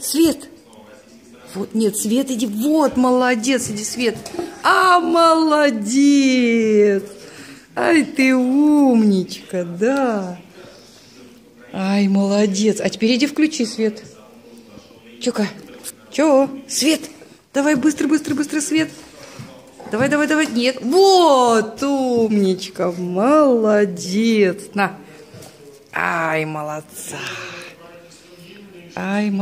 Свет! Вот, нет, Свет, иди. Вот, молодец, иди, Свет. А, молодец! Ай, ты умничка, да. Ай, молодец. А теперь иди включи свет. Чё-ка? Чё? Свет! Давай быстро, быстро, быстро свет. Давай, давай, давай. Нет. Вот, умничка. Молодец. На. Ай, молодца. Ай, молодца.